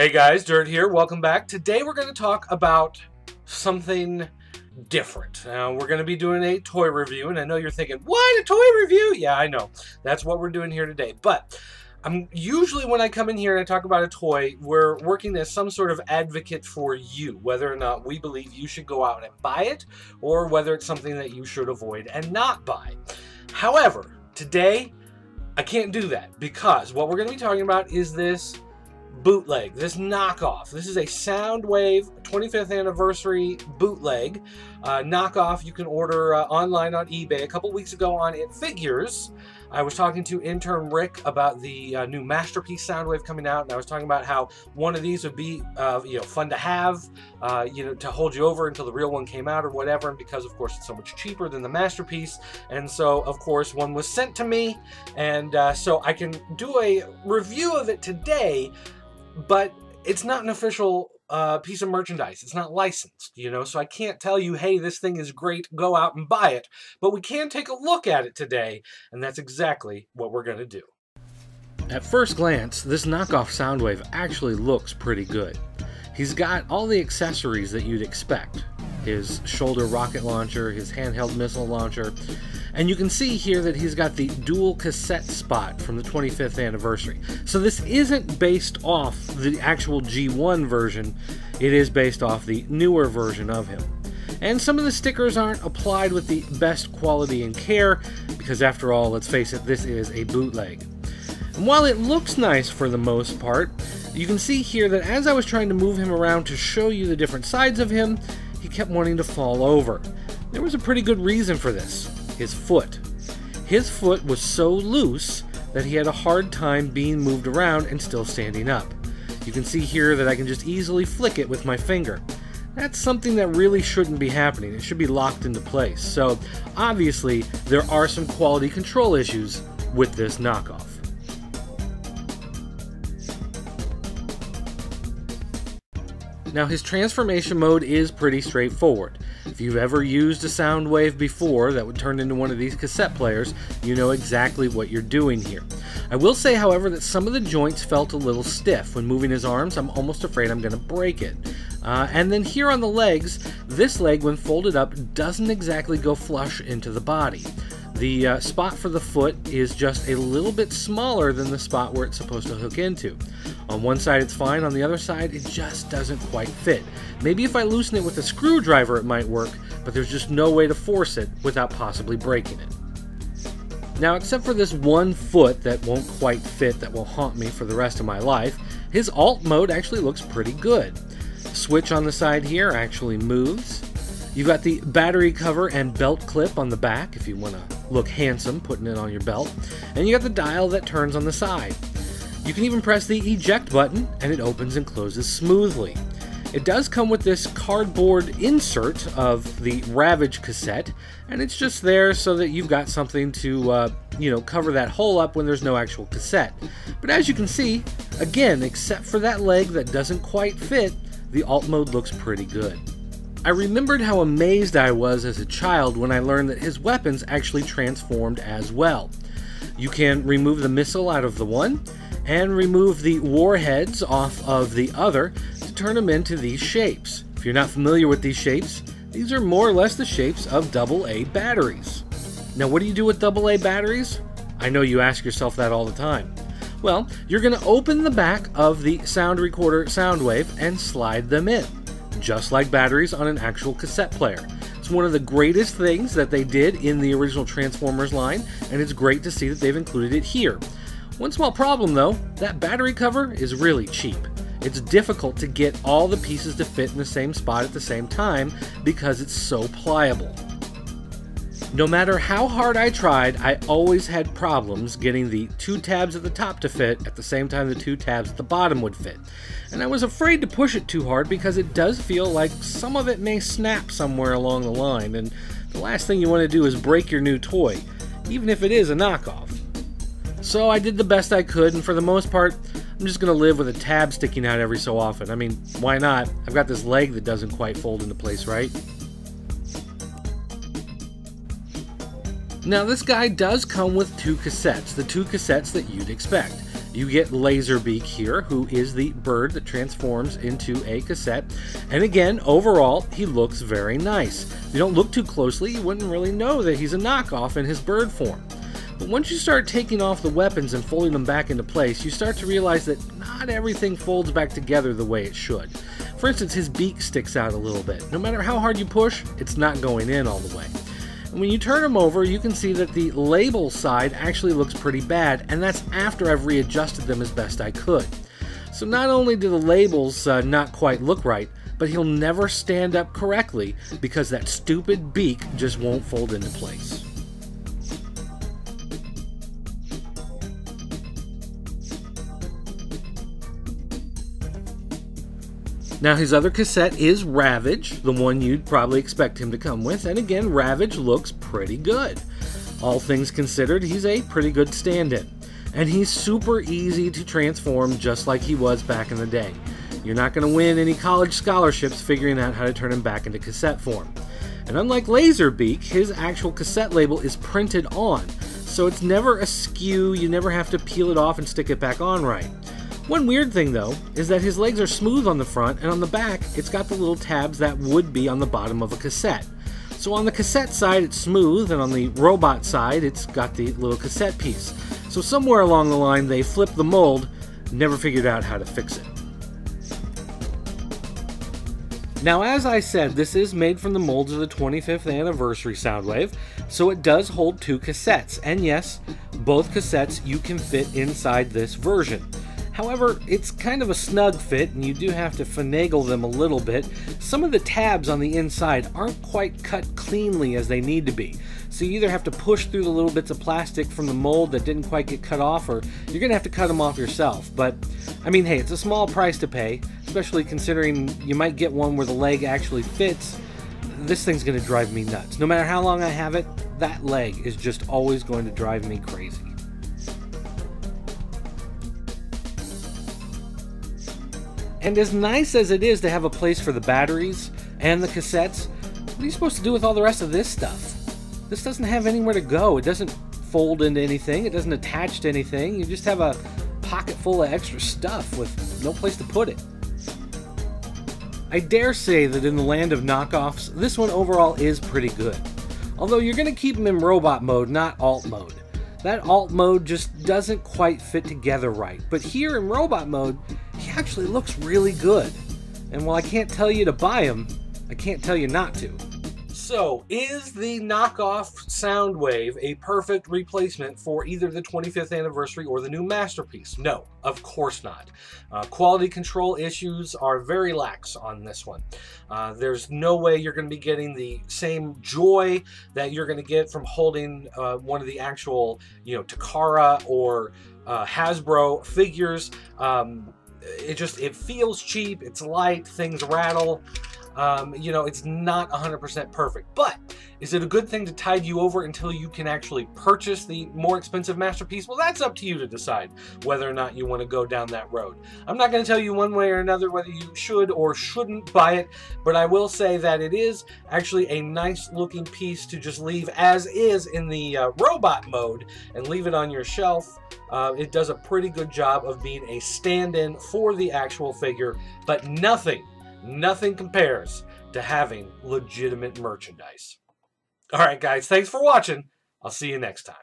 Hey guys, Dirt here. Welcome back. Today we're going to talk about something different. Now, we're going to be doing a toy review, and I know you're thinking, what, a toy review? Yeah, I know. That's what we're doing here today. But I'm usually when I come in here and I talk about a toy, we're working as some sort of advocate for you, whether or not we believe you should go out and buy it, or whether it's something that you should avoid and not buy. However, today I can't do that because what we're going to be talking about is this bootleg, this knockoff. This is a Soundwave 25th anniversary bootleg uh, knockoff. You can order uh, online on eBay. A couple weeks ago on It Figures, I was talking to intern Rick about the uh, new Masterpiece Soundwave coming out, and I was talking about how one of these would be, uh, you know, fun to have, uh, you know, to hold you over until the real one came out or whatever. And because, of course, it's so much cheaper than the Masterpiece, and so, of course, one was sent to me, and uh, so I can do a review of it today but it's not an official uh, piece of merchandise. It's not licensed, you know, so I can't tell you, hey, this thing is great, go out and buy it. But we can take a look at it today, and that's exactly what we're going to do. At first glance, this knockoff Soundwave actually looks pretty good. He's got all the accessories that you'd expect his shoulder rocket launcher, his handheld missile launcher, and you can see here that he's got the dual cassette spot from the 25th anniversary. So this isn't based off the actual G1 version, it is based off the newer version of him. And some of the stickers aren't applied with the best quality and care, because after all, let's face it, this is a bootleg. And while it looks nice for the most part, you can see here that as I was trying to move him around to show you the different sides of him, he kept wanting to fall over. There was a pretty good reason for this his foot. His foot was so loose that he had a hard time being moved around and still standing up. You can see here that I can just easily flick it with my finger. That's something that really shouldn't be happening. It should be locked into place. So, obviously, there are some quality control issues with this knockoff. Now his transformation mode is pretty straightforward. If you've ever used a Soundwave before that would turn into one of these cassette players, you know exactly what you're doing here. I will say, however, that some of the joints felt a little stiff. When moving his arms, I'm almost afraid I'm going to break it. Uh, and then here on the legs, this leg, when folded up, doesn't exactly go flush into the body. The uh, spot for the foot is just a little bit smaller than the spot where it's supposed to hook into. On one side it's fine, on the other side it just doesn't quite fit. Maybe if I loosen it with a screwdriver it might work, but there's just no way to force it without possibly breaking it. Now, except for this one foot that won't quite fit that will haunt me for the rest of my life, his alt mode actually looks pretty good. Switch on the side here actually moves. You've got the battery cover and belt clip on the back if you want to look handsome putting it on your belt. And you got the dial that turns on the side. You can even press the eject button and it opens and closes smoothly. It does come with this cardboard insert of the Ravage cassette, and it's just there so that you've got something to, uh, you know, cover that hole up when there's no actual cassette. But as you can see, again, except for that leg that doesn't quite fit, the alt mode looks pretty good. I remembered how amazed I was as a child when I learned that his weapons actually transformed as well. You can remove the missile out of the one, and remove the warheads off of the other to turn them into these shapes. If you're not familiar with these shapes, these are more or less the shapes of AA batteries. Now, what do you do with AA batteries? I know you ask yourself that all the time. Well, you're going to open the back of the sound recorder Soundwave and slide them in just like batteries on an actual cassette player. It's one of the greatest things that they did in the original Transformers line, and it's great to see that they've included it here. One small problem though, that battery cover is really cheap. It's difficult to get all the pieces to fit in the same spot at the same time because it's so pliable. No matter how hard I tried, I always had problems getting the two tabs at the top to fit at the same time the two tabs at the bottom would fit. And I was afraid to push it too hard because it does feel like some of it may snap somewhere along the line, and the last thing you want to do is break your new toy, even if it is a knockoff. So I did the best I could, and for the most part, I'm just going to live with a tab sticking out every so often. I mean, why not? I've got this leg that doesn't quite fold into place, right? Now this guy does come with two cassettes, the two cassettes that you'd expect. You get Laserbeak here, who is the bird that transforms into a cassette. And again, overall, he looks very nice. If you don't look too closely, you wouldn't really know that he's a knockoff in his bird form. But once you start taking off the weapons and folding them back into place, you start to realize that not everything folds back together the way it should. For instance, his beak sticks out a little bit. No matter how hard you push, it's not going in all the way. And when you turn them over, you can see that the label side actually looks pretty bad, and that's after I've readjusted them as best I could. So not only do the labels uh, not quite look right, but he'll never stand up correctly because that stupid beak just won't fold into place. Now, his other cassette is Ravage, the one you'd probably expect him to come with, and again, Ravage looks pretty good. All things considered, he's a pretty good stand in. And he's super easy to transform just like he was back in the day. You're not going to win any college scholarships figuring out how to turn him back into cassette form. And unlike Laserbeak, his actual cassette label is printed on, so it's never askew, you never have to peel it off and stick it back on right. One weird thing though is that his legs are smooth on the front and on the back it's got the little tabs that would be on the bottom of a cassette. So on the cassette side it's smooth and on the robot side it's got the little cassette piece. So somewhere along the line they flipped the mold, never figured out how to fix it. Now, as I said, this is made from the molds of the 25th anniversary Soundwave, so it does hold two cassettes. And yes, both cassettes you can fit inside this version. However, it's kind of a snug fit and you do have to finagle them a little bit. Some of the tabs on the inside aren't quite cut cleanly as they need to be. So you either have to push through the little bits of plastic from the mold that didn't quite get cut off or you're going to have to cut them off yourself. But, I mean, hey, it's a small price to pay, especially considering you might get one where the leg actually fits. This thing's going to drive me nuts. No matter how long I have it, that leg is just always going to drive me crazy. And as nice as it is to have a place for the batteries and the cassettes, what are you supposed to do with all the rest of this stuff? This doesn't have anywhere to go. It doesn't fold into anything. It doesn't attach to anything. You just have a pocket full of extra stuff with no place to put it. I dare say that in the land of knockoffs, this one overall is pretty good. Although you're going to keep them in robot mode, not alt mode. That alt mode just doesn't quite fit together right. But here in robot mode, actually looks really good. And while I can't tell you to buy him, I can't tell you not to. So, is the knockoff Soundwave a perfect replacement for either the 25th anniversary or the new Masterpiece? No, of course not. Uh, quality control issues are very lax on this one. Uh, there's no way you're going to be getting the same joy that you're going to get from holding uh, one of the actual, you know, Takara or uh, Hasbro figures. Um, it just it feels cheap. It's light. Things rattle. Um, you know, it's not 100% perfect, but is it a good thing to tide you over until you can actually purchase the more expensive masterpiece? Well, that's up to you to decide whether or not you want to go down that road. I'm not going to tell you one way or another whether you should or shouldn't buy it, but I will say that it is actually a nice looking piece to just leave as is in the uh, robot mode and leave it on your shelf. Uh, it does a pretty good job of being a stand-in for the actual figure, but nothing Nothing compares to having legitimate merchandise. All right, guys, thanks for watching. I'll see you next time.